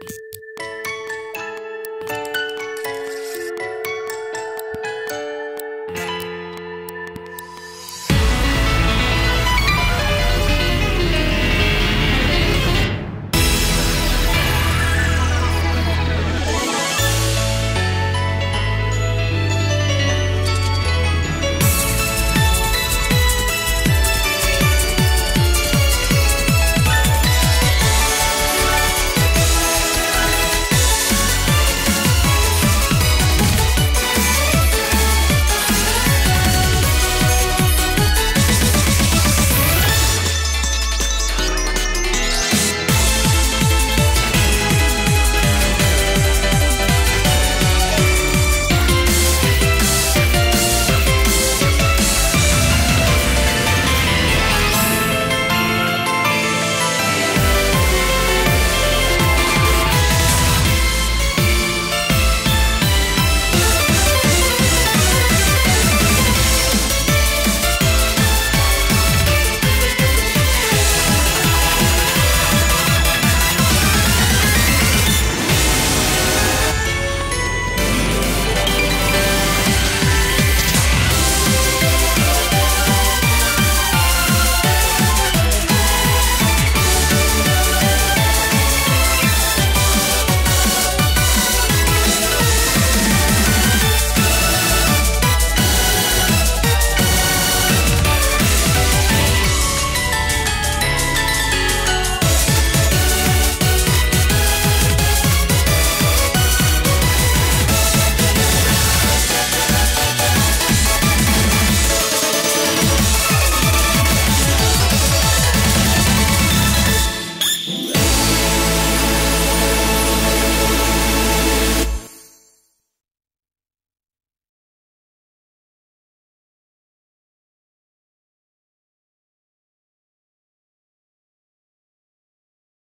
Peace.